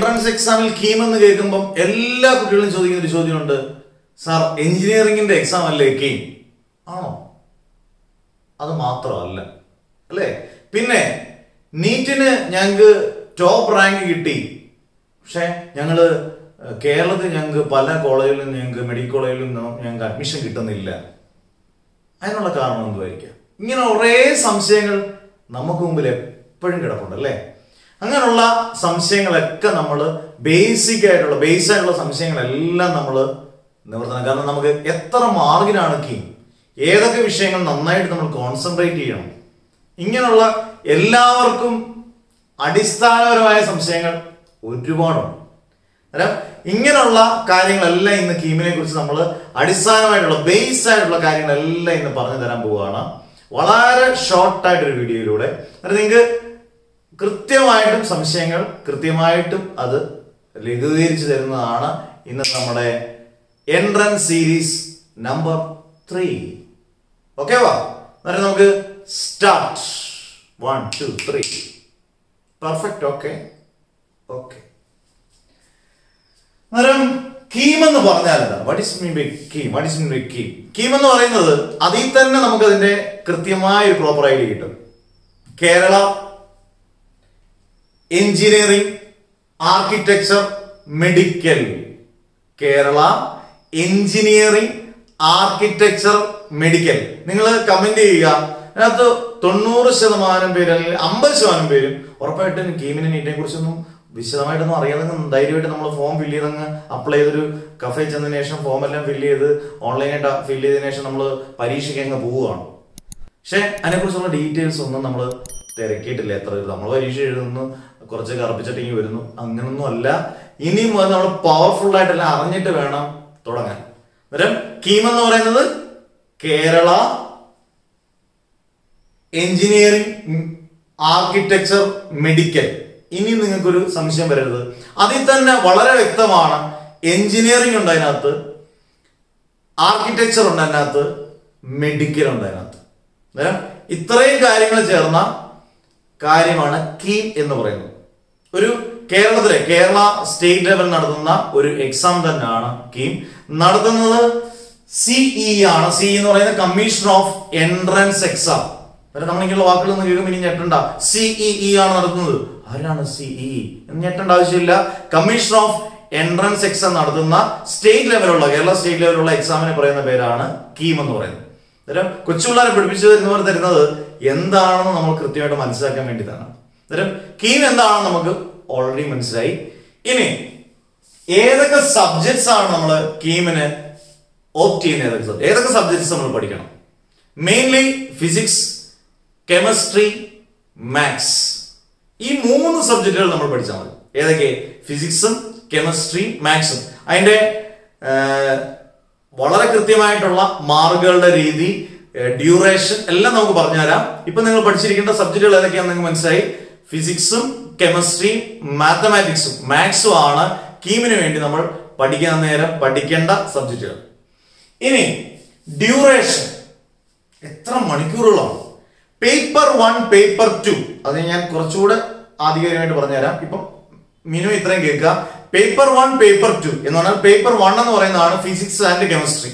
Entrance എക്സാമിൽ കീമെന്ന് കേൾക്കുമ്പോൾ എല്ലാ കുട്ടികളും ചോദിക്കുന്ന ഒരു ചോദ്യമുണ്ട്. സാർ എഞ്ചിനീയറിംഗിന്റെ എക്സാം അല്ലേ കീം ആണോ? അത് മാത്രമല്ല. അല്ലേ? പിന്നെ നീറ്റിന് ഞങ്ങൾക്ക് ടോപ്പ് റാങ്ക് കിട്ടി. പക്ഷെ ഞങ്ങൾ കേരളത്തിൽ ഞങ്ങൾക്ക് പല കോളേജിലും ഞങ്ങൾക്ക് മെഡിക്കൽ കോളേജിലും ഞങ്ങൾക്ക് അഡ്മിഷൻ കിട്ടുന്നില്ല. അതിനുള്ള കാരണം എന്തുമായിരിക്കാം ഇങ്ങനെ കുറേ സംശയങ്ങൾ നമുക്ക് മുമ്പിൽ എപ്പോഴും കിടപ്പുണ്ട് അല്ലേ? അങ്ങനെയുള്ള സംശയങ്ങളൊക്കെ നമ്മൾ ബേസിക് ആയിട്ടുള്ള ബേസ് ആയിട്ടുള്ള സംശയങ്ങളെല്ലാം നമ്മൾ നിവർത്തണം. കാരണം നമുക്ക് എത്ര മാർഗിനാണ് കീ ഏതൊക്കെ വിഷയങ്ങൾ നന്നായിട്ട് നമ്മൾ കോൺസെൻട്രേറ്റ് ചെയ്യണം. ഇങ്ങനെയുള്ള എല്ലാവർക്കും അടിസ്ഥാനപരമായ സംശയങ്ങൾ ഒരുപാടുണ്ട്. അന്നേരം ഇങ്ങനെയുള്ള കാര്യങ്ങളെല്ലാം ഇന്ന് കീമിനെ കുറിച്ച് നമ്മൾ അടിസ്ഥാനമായിട്ടുള്ള ബേസ് ആയിട്ടുള്ള കാര്യങ്ങളെല്ലാം ഇന്ന് പറഞ്ഞു തരാൻ പോവുകയാണ്. വളരെ ഷോർട്ടായിട്ടൊരു വീഡിയോയിലൂടെ അന്നേരം നിങ്ങൾക്ക് കൃത്യമായിട്ടും സംശയങ്ങൾ കൃത്യമായിട്ടും അത് ലഘൂകരിച്ചു തരുന്നതാണ് ഇന്ന് നമ്മുടെ entrance series number three. Okay വാ? നമുക്ക് start one two three perfect okay okay അന്നേരം കീം എന്ന് പറഞ്ഞാൽ എന്താ? What mean by KEAM what mean by KEAM KEAM എന്ന് പറയുന്നത് അതിൽ തന്നെ നമുക്ക് അതിന്റെ കൃത്യമായ ഒരു പ്രോപ്പർ ഐഡിയ കിട്ടും. Kerala engineering architecture medical. Kerala engineering architecture medical. നിങ്ങൾ കമന്റ് ചെയ്യുക. അതിനകത്ത് തൊണ്ണൂറ് ശതമാനം പേര് അല്ലെങ്കിൽ അമ്പത് ശതമാനം പേരും ഉറപ്പായിട്ടും കീമിനെ നീറ്റിനെ കുറിച്ചൊന്നും വിശദമായിട്ടൊന്നും അറിയാതെ ധൈര്യമായിട്ട് നമ്മൾ ഫോം ഫില്ല് ചെയ്തങ്ങ് അപ്ലൈ ചെയ്തൊരു കഫേ ചെന്നതിന് ശേഷം ഫോം എല്ലാം ഫില്ല് ചെയ്ത് ഓൺലൈനായിട്ട് ഫില്ല് ചെയ്തതിനു ശേഷം നമ്മൾ പരീക്ഷയ്ക്ക് അങ്ങ് പോവുകയാണ്. പക്ഷെ അതിനെക്കുറിച്ചുള്ള ഡീറ്റെയിൽസ് ഒന്നും നമ്മൾ തിരക്കിയിട്ടില്ല. എത്ര നമ്മൾ പരീക്ഷ എഴുതുന്നു കുറച്ച് കറുപ്പിച്ചിട്ടിങ്ങി വരുന്നു. അങ്ങനൊന്നും അല്ല. ഇനിയും നമ്മൾ പവർഫുൾ ആയിട്ടെല്ലാം അറിഞ്ഞിട്ട് വേണം തുടങ്ങാൻ. അന്നേരം കീം എന്ന് പറയുന്നത് കേരള എഞ്ചിനീയറിംഗ് ആർക്കിടെക്ചർ മെഡിക്കൽ. ഇനി നിങ്ങൾക്കൊരു സംശയം വരരുത്. അതിൽ തന്നെ വളരെ വ്യക്തമാണ് എഞ്ചിനീയറിംഗ് ഉണ്ട് അതിനകത്ത് ആർക്കിടെക്ചർ ഉണ്ട് അതിനകത്ത് മെഡിക്കൽ ഉണ്ട് അതിനകത്ത്. ഇത്രയും കാര്യങ്ങൾ ചേർന്ന കാര്യമാണ് കീം എന്ന് പറയുന്നത്. ഒരു കേരളത്തിലെ കേരള സ്റ്റേറ്റ് ലെവൽ നടത്തുന്ന ഒരു എക്സാം തന്നെയാണ് കീം നടത്തുന്നത് സിഇ ആണ്. സി എന്ന് പറയുന്നത് കമ്മീഷൻ ഓഫ് എൻട്രൻസ് എക്സാം അന്നേരം നമ്മളിങ്ങനെയുള്ള വാക്കുകളൊന്നും കേൾക്കുമ്പോൾ ഇനി ഞെട്ടണ്ട. സിഇഇ ആണ് നടത്തുന്നത്. ആരാണ് സിഇ എന്ന് ഞെട്ടേണ്ട ആവശ്യമില്ല. കമ്മീഷൻ ഓഫ് എൻട്രൻസ് എക്സാം നടത്തുന്ന സ്റ്റേറ്റ് ലെവലുള്ള കേരള സ്റ്റേറ്റ് ലെവലുള്ള എക്സാമിനെ പറയുന്ന പേരാണ് കീം എന്ന് പറയുന്നത്. അന്നേരം കൊച്ചുപിള്ളേരെ പഠിപ്പിച്ചു തരുന്നവർ തരുന്നത് എന്താണെന്ന് നമ്മൾ കൃത്യമായിട്ട് മനസ്സിലാക്കാൻ വേണ്ടിയിട്ടാണ്. അന്നേരം കീം എന്താണെന്ന് നമുക്ക് ഓൾറെഡി മനസ്സിലായി. ഇനി ഏതൊക്കെ സബ്ജക്ട്സ് ആണ് നമ്മൾ കീമിന് ഓപ്റ്റ് ചെയ്യുന്ന ഏതൊക്കെ ഏതൊക്കെ സബ്ജക്ട്സ് നമ്മൾ പഠിക്കണം? മെയിൻലി ഫിസിക്സ് കെമിസ്ട്രി മാത്സ് ഈ മൂന്ന് സബ്ജക്റ്റുകൾ നമ്മൾ പഠിച്ചാൽ മതി. ഏതൊക്കെ? ഫിസിക്സും കെമിസ്ട്രി മാത്സും അതിന്റെ വളരെ കൃത്യമായിട്ടുള്ള മാർക്കുകളുടെ രീതി ഡ്യൂറേഷൻ എല്ലാം നമുക്ക് പറഞ്ഞുതരാം. ഇപ്പൊ നിങ്ങൾ പഠിച്ചിരിക്കേണ്ട സബ്ജക്റ്റുകൾ ഏതൊക്കെയാണെന്ന് നിങ്ങൾക്ക് മനസ്സിലായി? ഫിസിക്സും കെമിസ്ട്രിയും മാത്തമാറ്റിക്സും മാത്സും ആണ് കീമിന് വേണ്ടി നമ്മൾ പഠിക്കാൻ നേരം പഠിക്കേണ്ട സബ്ജക്റ്റുകൾ. ഇനി ഡ്യൂറേഷൻ. എത്ര മണിക്കൂറുകളാണ്? Paper one paper two. അത് ഞാൻ കുറച്ചുകൂടെ ആധികാരികമായിട്ട് പറഞ്ഞുതരാം. ഇപ്പം മിനിമം ഇത്രയും കേൾക്കുക. പേപ്പർ വൺ പേപ്പർ ടു എന്ന് പറഞ്ഞാൽ പേപ്പർ വൺ എന്ന് പറയുന്നതാണ് ഫിസിക്സ് ആൻഡ് കെമിസ്ട്രി.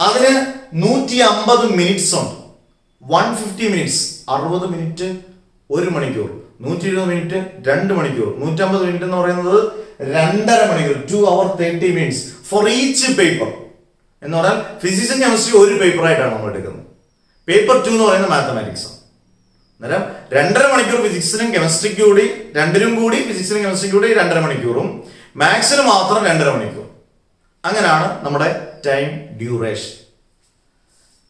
അതിന് നൂറ്റി അമ്പത് മിനിറ്റ്സ് ഉണ്ട്. One fifty minutes. അറുപത് മിനിറ്റ് ഒരു മണിക്കൂർ. നൂറ്റി ഇരുപത് മിനിറ്റ് രണ്ട് മണിക്കൂർ. നൂറ്റമ്പത് മിനിറ്റ് എന്ന് പറയുന്നത് രണ്ടര മണിക്കൂർ. Two hour thirty minutes for each paper എന്ന് പറഞ്ഞാൽ ഫിസിക്സും കെമിസ്ട്രി ഒരു പേപ്പർ ആയിട്ടാണ് നമ്മൾ എടുക്കുന്നത്. പേപ്പർ ടു എന്ന് പറയുന്നത് മാത്തമാറ്റിക്സ് അന്നേരം രണ്ടര മണിക്കൂർ ഫിസിക്സിനും കെമിസ്ട്രിക്കും കൂടി രണ്ടിനും കൂടി ഫിസിക്സിനും കെമിസ്ട്രിക്കും കൂടി രണ്ടര മണിക്കൂറും. മാത്സിന് മാത്രം രണ്ടര മണിക്കൂർ. അങ്ങനെയാണ് നമ്മുടെ time duration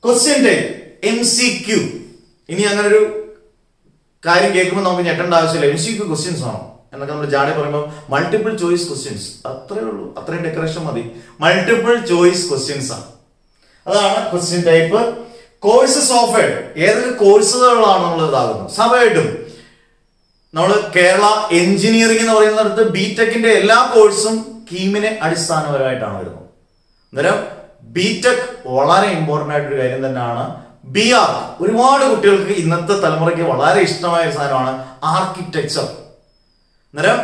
question time M C Q ഇനി അങ്ങനൊരു കാര്യം കേൾക്കുമ്പോൾ നമുക്ക് ഞെട്ടേണ്ട ആവശ്യമില്ല. എം സി ക്യു ക്വസ്റ്റ്യൻസ് ആണോ എന്നൊക്കെ നമ്മൾ ജാഡി പറയുമ്പോൾ മൾട്ടിപ്പിൾ ചോയ്സ് ക്വസ്റ്റ്യൻസ് അത്രേ ഉള്ളൂ. അത്രയും ഡെക്കറേഷൻ മതി. മൾട്ടിപ്പിൾ ചോയ്സ് ക്വസ്റ്റ്യൻസ് ആണ്. അതാണ് ക്വസ്റ്റ്യൻ ടൈപ്പ് കോഴ്സസ് ഓഫേഡ് ഏതൊക്കെ കോഴ്സുകളാണ് നമ്മൾ ഇതാകുന്നത് സഭയായിട്ടും നമ്മൾ കേരള എഞ്ചിനീയറിംഗ് എന്ന് പറയുന്നിടത്ത് ബി ടെക്കിന്റെ എല്ലാ കോഴ്സും കീമിനെ അടിസ്ഥാനപരമായിട്ടാണ് വരുന്നത്. അന്നേരം ബി ടെക് വളരെ ഇമ്പോർട്ടന്റ് ആയിട്ടൊരു കാര്യം തന്നെയാണ് ബി ആർ ഒരുപാട് കുട്ടികൾക്ക് ഇന്നത്തെ തലമുറയ്ക്ക് വളരെ ഇഷ്ടമായ ഒരു സാധനമാണ് ആർക്കിടെക്ചർ അന്നേരം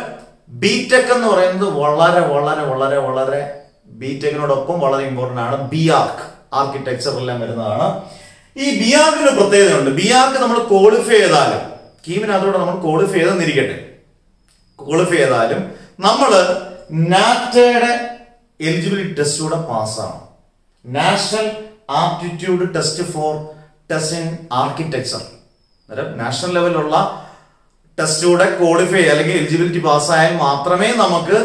ബിടെക് എന്ന് പറയുന്നത് വളരെ വളരെ വളരെ വളരെ ബിടെക്കിനോടൊപ്പം വളരെ ഇമ്പോർട്ടന്റ് ആണ്. ബി ആർക്ക് ആർക്കിടെക്ചറെല്ലാം വരുന്നതാണ്. ഈ ബി ആർക്കിന് പ്രത്യേകതയുണ്ട്. ബി ആർക്ക് നമ്മൾ ക്വാളിഫൈ ചെയ്താലും കീമിനകത്തോടെ നമ്മൾ ക്വാളിഫൈ ചെയ്തെന്നിരിക്കട്ടെ. ക്വാളിഫൈ ചെയ്താലും നമ്മൾ നാറ്റയുടെ എലിജിബിലിറ്റി ടെസ്റ്റൂടെ പാസ്സാണ് national aptitude test for test in architecture. അന്നേരം നാഷണൽ ലെവലിലുള്ള ടെസ്റ്റിലൂടെ ക്വാളിഫൈ അല്ലെങ്കിൽ എലിജിബിലിറ്റി പാസ്സായാൽ മാത്രമേ നമുക്ക്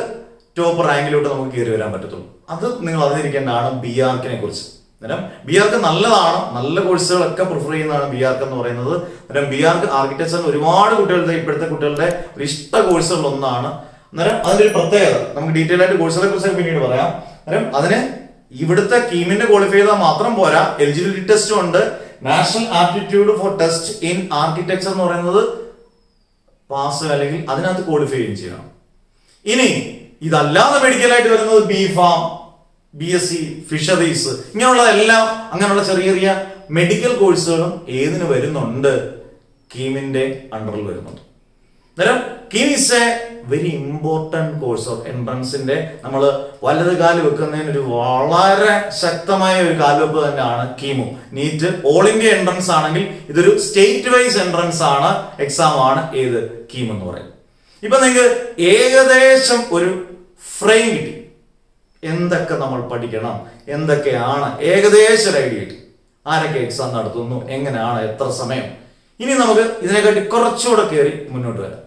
ടോപ്പ് റാങ്കിലോട്ട് നമുക്ക് കയറി വരാൻ പറ്റത്തുള്ളൂ. അത് നിങ്ങൾ അറിഞ്ഞിരിക്കേണ്ടതാണ് ബി ആർക്കിനെ കുറിച്ച്. അന്നേരം ബി ആർക്ക് നല്ലതാണ്. നല്ല കോഴ്സുകളൊക്കെ പ്രിഫർ ചെയ്യുന്നതാണ് ബി ആർക്ക് എന്ന് പറയുന്നത്. അന്നേരം ബി ആർക്ക് ആർക്കിടെക്ചർ ഒരുപാട് കുട്ടികളുടെ ഇപ്പോഴത്തെ കുട്ടികളുടെ ഒരു ഇഷ്ട കോഴ്സുകളിൽ ഒന്നാണ് അന്നേരം അതിന്റെ ഒരു പ്രത്യേകത. നമുക്ക് ഡീറ്റെയിൽ ആയിട്ട് കോഴ്സുകളെ കുറിച്ച് പിന്നീട് പറയാം. അന്നേരം അതിന് ഇവിടുത്തെ കീമിന്റെ ക്വാളിഫൈ ചെയ്താൽ മാത്രം പോരാ. എലിജിബിലിറ്റി ടെസ്റ്റും ഉണ്ട്. National aptitude for test in architecture എന്ന് പറയുന്നത് പാസ് അല്ലെങ്കിൽ അതിനകത്ത് ക്വാളിഫൈ ചെയ്യുകയും ചെയ്യണം. ഇനി ഇതല്ലാതെ മെഡിക്കലായിട്ട് വരുന്നത് B pharm B S C fisheries ഇങ്ങനെയുള്ളതെല്ലാം അങ്ങനെയുള്ള ചെറിയ ചെറിയ മെഡിക്കൽ കോഴ്സുകളും ഏതിന് വരുന്നുണ്ട്? കീമിന്റെ അണ്ടറിൽ വരുന്നുണ്ട്. അന്നേരം KEAM a very important course of എൻട്രൻസിന്റെ നമ്മൾ വലത് കാൽ വെക്കുന്നതിന് ഒരു വളരെ ശക്തമായ ഒരു കാൽവെപ്പ് തന്നെയാണ് KEAM. NEET all India entrance ആണെങ്കിൽ ഇതൊരു സ്റ്റേറ്റ് വൈസ് എൻട്രൻസ് ആണ് എക്സാം ആണ് ഏത് കീം എന്ന് പറയുന്നത്. ഇപ്പൊ നിങ്ങൾക്ക് ഏകദേശം ഒരു ഫ്രെയിം കിട്ടി. എന്തൊക്കെ നമ്മൾ പഠിക്കണം? എന്തൊക്കെയാണ് ഏകദേശം ഒരു ഐഡിയ കിട്ടി? ആരൊക്കെ എക്സാം നടത്തുന്നു? എങ്ങനെയാണ്? എത്ര സമയം? ഇനി നമുക്ക് ഇതിനെക്കാട്ടി കുറച്ചുകൂടെ കയറി മുന്നോട്ട് വരാം.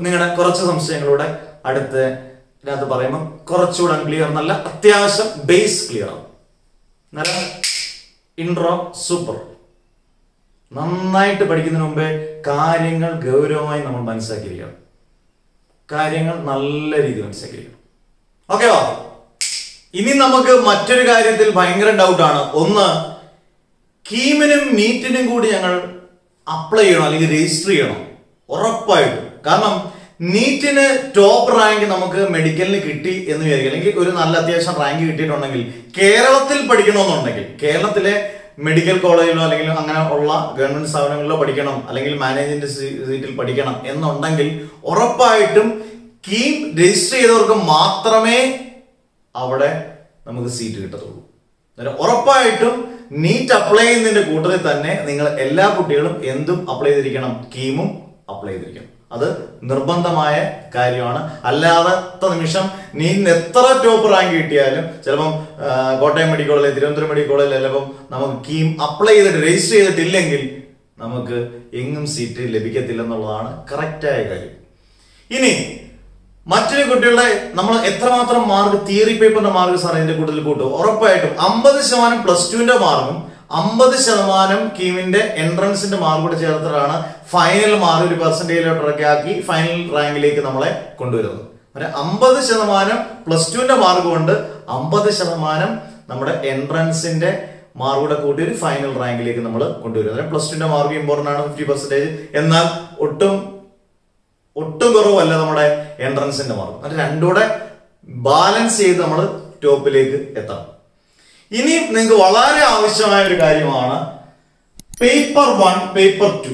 നിങ്ങളുടെ കുറച്ച് സംശയങ്ങളുടെ അടുത്ത് ഇതിനകത്ത് പറയുമ്പോൾ കുറച്ചുകൂടെ ക്ലിയർ എന്നല്ല അത്യാവശ്യം ബേസ് ക്ലിയർ ആവും. നല്ല ഇൻട്രോ സൂപ്പർ നന്നായിട്ട് പഠിക്കുന്നതിന് മുമ്പേ കാര്യങ്ങൾ ഗൗരവമായി നമ്മൾ മനസ്സിലാക്കിയിരിക്കണം. കാര്യങ്ങൾ നല്ല രീതിയിൽ മനസ്സിലാക്കിയിരിക്കണം. ഓക്കെ വാ. ഇനി നമുക്ക് മറ്റൊരു കാര്യത്തിൽ ഭയങ്കര ഡൗട്ടാണ് ഒന്ന് കീമിനും മീറ്റിനും കൂടി ഞങ്ങൾ അപ്ലൈ ചെയ്യണം അല്ലെങ്കിൽ രജിസ്റ്റർ ചെയ്യണം. ഉറപ്പായിട്ടും. കാരണം നീറ്റിന് ടോപ്പ് റാങ്ക് നമുക്ക് മെഡിക്കലിന് കിട്ടി എന്ന് വിചാരിക്കും. അല്ലെങ്കിൽ ഒരു നല്ല അത്യാവശ്യം റാങ്ക് കിട്ടിയിട്ടുണ്ടെങ്കിൽ കേരളത്തിൽ പഠിക്കണമെന്നുണ്ടെങ്കിൽ കേരളത്തിലെ മെഡിക്കൽ കോളേജിലോ അല്ലെങ്കിൽ അങ്ങനെ ഉള്ള ഗവൺമെന്റ് സ്ഥാപനങ്ങളിലോ പഠിക്കണം അല്ലെങ്കിൽ മാനേജ്മെന്റ് സീറ്റിൽ പഠിക്കണം എന്നുണ്ടെങ്കിൽ ഉറപ്പായിട്ടും കീം രജിസ്റ്റർ ചെയ്തവർക്ക് മാത്രമേ അവിടെ നമുക്ക് സീറ്റ് കിട്ടത്തുള്ളൂ. ഉറപ്പായിട്ടും നീറ്റ് അപ്ലൈ ചെയ്യുന്നതിന്റെ കൂട്ടത്തിൽ തന്നെ നിങ്ങൾ എല്ലാ കുട്ടികളും എന്തും അപ്ലൈ ചെയ്തിരിക്കണം കീമും അപ്ലൈ ചെയ്തിരിക്കണം. അത് നിർബന്ധമായ കാര്യമാണ്. അല്ലാത്ത നിമിഷം നീ എത്ര ടോപ്പ് റാങ്ക് കിട്ടിയാലും ചിലപ്പം Kottayam medical college Thiruvananthapuram medical കോളേജിൽ ചിലപ്പം നമുക്ക് കീം അപ്ലൈ ചെയ്തിട്ട് രജിസ്റ്റർ ചെയ്തിട്ടില്ലെങ്കിൽ നമുക്ക് എങ്ങും സീറ്റ് ലഭിക്കത്തില്ല എന്നുള്ളതാണ് കറക്റ്റായ കാര്യം. ഇനി മറ്റൊരു കുട്ടികളുടെ നമ്മൾ എത്രമാത്രം മാർക്ക് തിയറി പേപ്പറിന്റെ മാർക്ക് സാർ ഇതിന്റെ കൂട്ടത്തിൽ കൂട്ടും? ഉറപ്പായിട്ടും അമ്പത് ശതമാനം പ്ലസ് ടുവിന്റെ മാർക്കും അമ്പത് ശതമാനം കീമിന്റെ എൻട്രൻസിന്റെ മാർക്ക് കൂടെ ചേർത്തിട്ടാണ് ഫൈനൽ മാർക്ക് ഒരു പെർസെന്റേജിലോട്ടൊക്കെ ആക്കി ഫൈനൽ റാങ്കിലേക്ക് നമ്മളെ കൊണ്ടുവരുന്നത്. അതായത് അമ്പത് ശതമാനം പ്ലസ് ടുവിന്റെ മാർക്ക് കൊണ്ട് അമ്പത് ശതമാനം നമ്മുടെ എൻട്രൻസിന്റെ മാർക്ക് കൂടെ കൂട്ടി ഒരു ഫൈനൽ റാങ്കിലേക്ക് നമ്മൾ കൊണ്ടുവരും അതായത് പ്ലസ് ടുവിന്റെ മാർക്ക് ഇമ്പോർട്ടന്റ് ആണ് ഫിഫ്റ്റി പെർസെന്റേജ് എന്നാൽ ഒട്ടും ഒട്ടും കുറവല്ല നമ്മുടെ എൻട്രൻസിന്റെ മാർക്ക്. അത് രണ്ടുകൂടെ ബാലൻസ് ചെയ്ത് നമ്മൾ ടോപ്പിലേക്ക് എത്തണം. ഇനി നിങ്ങൾക്ക് വളരെ ആവശ്യമായ ഒരു കാര്യമാണ് പേപ്പർ വൺ പേപ്പർ ടു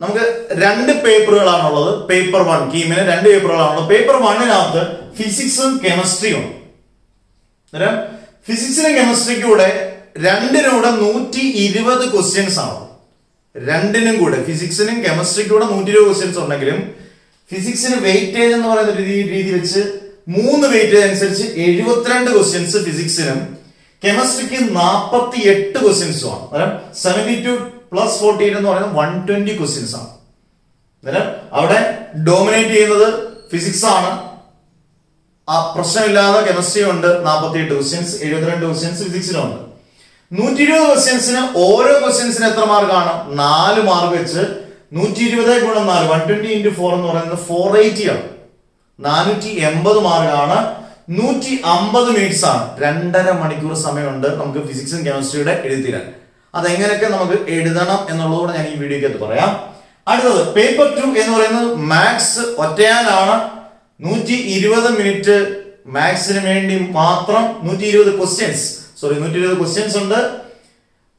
നമുക്ക് രണ്ട് പേപ്പറുകളാണുള്ളത് പേപ്പർ വൺ കീമിന് രണ്ട് പേപ്പറുകളാണുള്ളത് പേപ്പർ വണ്ണിനകത്ത് ഫിസിക്സും കെമിസ്ട്രിയും അന്നേരം ഫിസിക്സിനും കെമിസ്ട്രിക്കും കൂടെ രണ്ടിനും കൂടെ നൂറ്റി ഇരുപത് ക്വസ്റ്റ്യൻസ് ആണ്. രണ്ടിനും കൂടെ ഫിസിക്സിനും കെമിസ്ട്രിക്കും കൂടെ നൂറ്റി ഇരുപത് ക്വസ്റ്റ്യൻസ് ഉണ്ടെങ്കിലും ഫിസിക്സിന് വെയിറ്റേജ് എന്ന് പറയുന്ന രീതി രീതി വെച്ച് മൂന്ന് വെയിറ്റേജ് അനുസരിച്ച് എഴുപത്തിരണ്ട് ക്വസ്റ്റ്യൻസ് ഫിസിക്സിനും കെമിസ്ട്രിക്ക് നാൽപ്പത്തി എട്ട് ക്വസ്റ്റ്യൻസും ആണ്. അന്നേരം seventy two plus forty eight എന്ന് പറയുന്നത് വൺ ട്വന്റി ക്വസ്റ്റ്യൻസ് ആണ്. അന്നേരം അവിടെ ഡോമിനേറ്റ് ചെയ്യുന്നത് ഫിസിക്സ് ആണ്. ആ പ്രശ്നമില്ലാതെ കെമിസ്ട്രി ഉണ്ട്. നാൽപ്പത്തി എട്ട് ക്വസ്റ്റ്യൻസ് എഴുപത്തിരണ്ട് ക്വസ്റ്റ്യൻസ് ഫിസിക്സിലുണ്ട് നൂറ്റി ഇരുപത് ക്വസ്റ്റ്യൻസിന് ഓരോ ക്വസ്റ്റ്യൻസിന് എത്ര മാർക്കാണ് നാല് മാർക്ക് വെച്ച് നൂറ്റി ഇരുപത് ഗുണം നാല് വൺ ട്വന്റി ഇന്റു ഫോർ എന്ന് പറയുന്നത് ഫോർ എയ്റ്റി ആണ്. നാനൂറ്റി എൺപത് മാർക്കാണ് നൂറ്റി അമ്പത് മിനിറ്റ്സ് ആണ്. രണ്ടര മണിക്കൂർ സമയമുണ്ട് നമുക്ക് ഫിസിക്സും കെമിസ്ട്രിയുടെ എഴുതി തീരാൻ അതെങ്ങനെയൊക്കെ നമുക്ക് എഴുതണം എന്നുള്ളതുകൂടെ ഞാൻ ഈ വീഡിയോക്കകത്ത് പറയാം. അടുത്തത് പേപ്പർ ടു എന്ന് പറയുന്നത് മാത്സ് ഒറ്റയാനാണ് നൂറ്റി ഇരുപത് മിനിറ്റ് മാത്സിന് വേണ്ടി മാത്രം നൂറ്റി ഇരുപത് ക്വസ്റ്റ്യൻസ് സോറി നൂറ്റി ഇരുപത് ക്വസ്റ്റ്യൻസ് ഉണ്ട്.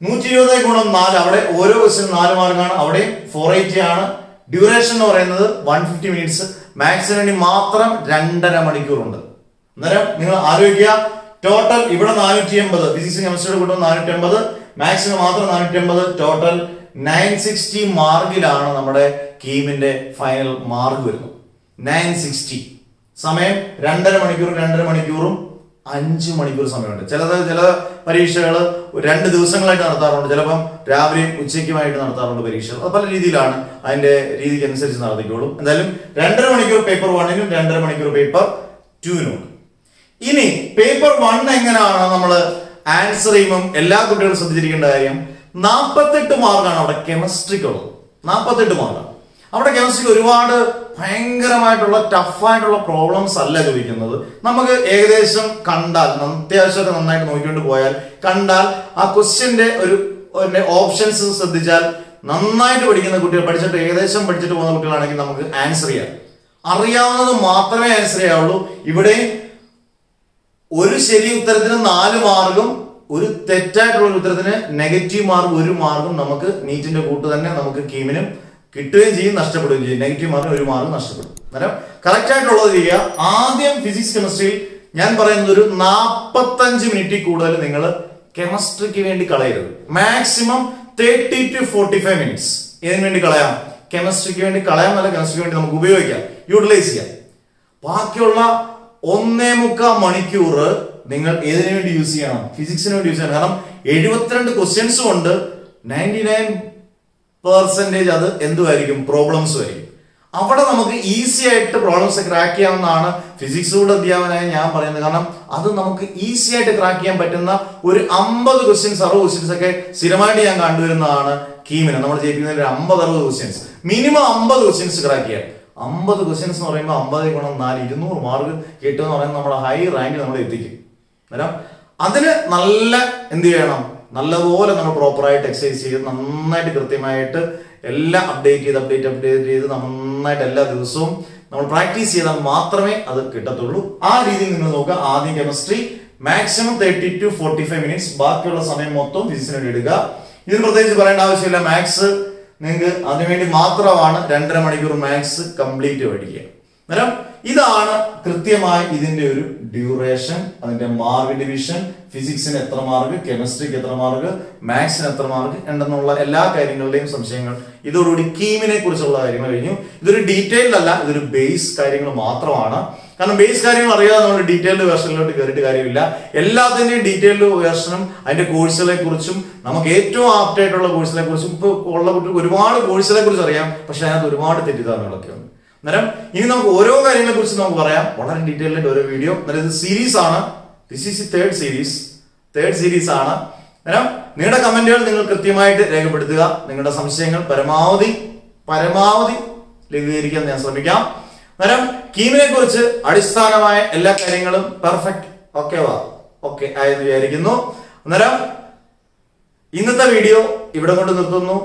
നൂറ്റി ഇരുപത് ഗുണം നാല് അവിടെ ഓരോ ക്വസ്റ്റ്യൻ നാല് മാർക്കാണ് അവിടെ ഫോർ എയ്റ്റി ആണ്. ഡ്യൂറേഷൻ എന്ന് പറയുന്നത് വൺ ഫിഫ്റ്റി മിനിറ്റ്സ് മാത്സിന് വേണ്ടി മാത്രം രണ്ടര മണിക്കൂറുണ്ട്. അന്നേരം നിങ്ങൾ ആലോചിക്കുക. ടോട്ടൽ ഇവിടെ നാനൂറ്റി എൺപത് ഫിസിക്സ് കെമിസ്ട്രിയുടെ കൂട്ടം നാനൂറ്റി എൺപത് മാത്സിന് മാത്രം നാനൂറ്റി എൺപത് ടോട്ടൽ നയൻ സിക്സ്റ്റി മാർക്കിലാണ് നമ്മുടെ കീമിന്റെ ഫൈനൽ മാർക്ക് വരുന്നത്. നയൻ സിക്സ്റ്റി സമയം രണ്ടര മണിക്കൂർ രണ്ടര മണിക്കൂറും അഞ്ച് മണിക്കൂർ സമയമുണ്ട്. ചിലത് ചില പരീക്ഷകൾ രണ്ട് ദിവസങ്ങളായിട്ട് നടത്താറുണ്ട്. ചിലപ്പം രാവിലെയും ഉച്ചയ്ക്കുമായിട്ട് നടത്താറുണ്ട് പരീക്ഷകൾ. അത് പല രീതിയിലാണ് അതിന്റെ രീതിക്ക് അനുസരിച്ച് നടത്തിക്കോളും. എന്തായാലും രണ്ടര മണിക്കൂർ പേപ്പർ വണ്ണിനും രണ്ടര മണിക്കൂർ പേപ്പർ ടുവിനും ഇനി പേപ്പർ വൺ എങ്ങനെയാണ് നമ്മൾ ആൻസർ ചെയ്യുമ്പോൾ എല്ലാ കുട്ടികളും ശ്രദ്ധിച്ചിരിക്കേണ്ട കാര്യം? നാൽപ്പത്തെട്ട് മാർക്കാണ് അവിടെ കെമിസ്ട്രിക്കുള്ളത് നാൽപ്പത്തെട്ട് മാർക്കാണ് അവിടെ കെമിസ്ട്രിക്ക് ഒരുപാട് ഭയങ്കരമായിട്ടുള്ള ടഫായിട്ടുള്ള പ്രോബ്ലംസ് അല്ല ചോദിക്കുന്നത്. നമുക്ക് ഏകദേശം കണ്ടാൽ അത്യാവശ്യമൊക്കെ നന്നായിട്ട് നോക്കിക്കൊണ്ട് പോയാൽ കണ്ടാൽ ആ ക്വസ്റ്റ്യന്റെ ഒരു ഓപ്ഷൻസ് ശ്രദ്ധിച്ചാൽ നന്നായിട്ട് പഠിക്കുന്ന കുട്ടികൾ പഠിച്ചിട്ട് ഏകദേശം പഠിച്ചിട്ട് പോകുന്ന കുട്ടികളാണെങ്കിൽ നമുക്ക് ആൻസർ ചെയ്യാം. അറിയാവുന്നത് മാത്രമേ ആൻസർ ചെയ്യാവുള്ളൂ. ഇവിടെ ഒരു ശരി ഉത്തരത്തിന് നാല് മാർക്കും ഒരു തെറ്റായിട്ടുള്ള ഉത്തരത്തിന് നെഗറ്റീവ് മാർക്ക് ഒരു മാർക്കും നമുക്ക് നീറ്റിന്റെ കൂട്ട് തന്നെ നമുക്ക് കീമിനും കിട്ടുകയും ചെയ്യും നഷ്ടപ്പെടുകയും ചെയ്യും. നെഗറ്റീവ് മാർഗം ഒരു മാർക്ക് നഷ്ടപ്പെടും. അന്നേരം കറക്റ്റ് ആയിട്ടുള്ളത് ചെയ്യുക. ആദ്യം ഫിസിക്സ് കെമിസ്ട്രിയിൽ ഞാൻ പറയുന്നത് ഒരു നാപ്പത്തഞ്ച് മിനിറ്റിൽ കൂടുതൽ നിങ്ങൾ കെമിസ്ട്രിക്ക് വേണ്ടി കളയരുത്. Maximum thirty two forty five minutes ഇതിനു വേണ്ടി കളയാം? കെമിസ്ട്രിക്ക് വേണ്ടി കളയാം നല്ല കെമിസ്ട്രിക്ക് വേണ്ടി നമുക്ക് ഉപയോഗിക്കാം. യൂട്ടിലൈസ് ചെയ്യാം. ബാക്കിയുള്ള ഒന്നേ മുക്കാൽ മണിക്കൂർ നിങ്ങൾ ഏതിനു വേണ്ടി യൂസ് ചെയ്യണം? ഫിസിക്സിന് വേണ്ടി യൂസ് ചെയ്യണം. കാരണം എഴുപത്തിരണ്ട് ക്വസ്റ്റ്യൻസും ഉണ്ട് നയന്റി നയൻ പെർസെന്റേജ് അത് എന്തുമായിരിക്കും പ്രോബ്ലംസും ആയിരിക്കും അവിടെ നമുക്ക് ഈസി ആയിട്ട് പ്രോബ്ലംസ് ക്രാക്ക് ചെയ്യാവുന്നതാണ് ഫിസിക്സ് കൂടെ അധ്യാപനായ ഞാൻ പറയുന്നത്. കാരണം അത് നമുക്ക് ഈസി ആയിട്ട് ക്രാക്ക് ചെയ്യാൻ പറ്റുന്ന ഒരു അമ്പത് ക്വസ്റ്റ്യൻസ് അറുപത് ക്വസ്റ്റ്യൻസ് ഒക്കെ സ്ഥിരമായിട്ട് ഞാൻ കണ്ടുവരുന്നതാണ്. കീമിന് നമ്മൾ ജയിക്കുന്ന ഒരു അമ്പത് അറുപത് ക്വസ്റ്റ്യൻസ് മിനിമം അമ്പത് ക്വസ്റ്റ്യൻസ് ക്രാക്ക് ചെയ്യാൻ. അമ്പത് ക്വസ്റ്റ്യൻസ് എന്ന് പറയുമ്പോൾ അമ്പത് ഗുണം നാല് ഇരുന്നൂറ് മാർക്ക് കിട്ടുമെന്ന് പറയുന്നത് നമ്മുടെ ഹൈ റാങ്ക് നമ്മൾ എത്തിക്കും. അന്നേരം അതിന് നല്ല എന്ത് ചെയ്യണം? നല്ലപോലെ നമ്മൾ പ്രോപ്പറായിട്ട് എക്സസൈസ് ചെയ്ത് നന്നായിട്ട് കൃത്യമായിട്ട് എല്ലാം അപ്ഡേറ്റ് ചെയ്ത് അപ്ഡേറ്റ് അപ്ഡേറ്റ് ചെയ്ത് നന്നായിട്ട് എല്ലാ ദിവസവും നമ്മൾ പ്രാക്ടീസ് ചെയ്താൽ മാത്രമേ അത് കിട്ടത്തുള്ളൂ. ആ രീതിയിൽ നിങ്ങൾ നോക്കുക. ആദ്യം chemistry maximum thirty two forty five minutes ബാക്കിയുള്ള സമയം മൊത്തം ഫിസിക്സിന് വേണ്ടി എടുക്കുക. ഇതിന് പ്രത്യേകിച്ച് പറയേണ്ട ആവശ്യമില്ല. മാത്സ് നിങ്ങൾക്ക് അതിനുവേണ്ടി മാത്രമാണ് രണ്ടര മണിക്കൂർ മാത്സ് കംപ്ലീറ്റ് പഠിക്കുക. അന്നേരം ഇതാണ് കൃത്യമായി ഇതിന്റെ ഒരു ഡ്യൂറേഷൻ അതിന്റെ മാർക്ക് ഡിവിഷൻ ഫിസിക്സിന് എത്ര മാർക്ക് കെമിസ്ട്രിക്ക് എത്ര മാർക്ക് മാത്സിന് എത്ര മാർക്ക് ഉണ്ടെന്നുള്ള എല്ലാ കാര്യങ്ങളുടെയും സംശയങ്ങൾ. ഇതോടുകൂടി കീമിനെ കുറിച്ചുള്ള കാര്യങ്ങൾ കഴിഞ്ഞു. ഇതൊരു ഡീറ്റെയിൽഡ് അല്ല ഇതൊരു ബേസ് കാര്യങ്ങൾ മാത്രമാണ്. കാരണം ബേസ് കാര്യങ്ങൾ അറിയാതെ നമ്മൾ ഡീറ്റെയിൽഡ് വേർഷനിലോട്ട് കയറിയിട്ട് കാര്യമില്ല. എല്ലാത്തിന്റെയും ഡീറ്റെയിൽഡ് വേർഷനും അതിന്റെ കോഴ്സുകളെ കുറിച്ചും നമുക്ക് ഏറ്റവും ആപ്റ്റ് ആയിട്ടുള്ള കോഴ്സുകളെ കുറിച്ചും ഇപ്പൊ ഉള്ള കുട്ടികൾക്ക് ഒരുപാട് കോഴ്സുകളെ കുറിച്ച് അറിയാം പക്ഷെ അതിനകത്ത് ഒരുപാട് തെറ്റിദ്ധാരണകളൊക്കെ ഉണ്ട്. അന്നേരം ഇനി നമുക്ക് ഓരോ കാര്യങ്ങളെ കുറിച്ച് നമുക്ക് പറയാം. വളരെ ഡീറ്റെയിൽഡ് ആയിട്ട് ഓരോ വീഡിയോ അന്നേരം ഇത് സീരീസ് ആണ്. This is third series third series ആണ്. അന്നേരം നിങ്ങളുടെ കമന്റുകൾ നിങ്ങൾ കൃത്യമായിട്ട് രേഖപ്പെടുത്തുക. നിങ്ങളുടെ സംശയങ്ങൾ പരമാവധി പരമാവധി ലഘൂകരിക്കാൻ ഞാൻ ശ്രമിക്കാം. അന്നേരം കീമിനെ കുറിച്ച് അടിസ്ഥാനമായ എല്ലാ കാര്യങ്ങളും പെർഫെക്റ്റ് ഓക്കെ വാ. ഓക്കെ ആയെന്ന് വിചാരിക്കുന്നു. അന്നേരം ഇന്നത്തെ വീഡിയോ ഇവിടെ കൊണ്ട് നിർത്തുന്നു.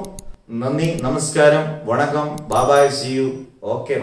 നന്ദി നമസ്കാരം വണക്കം. Bye bye C you okay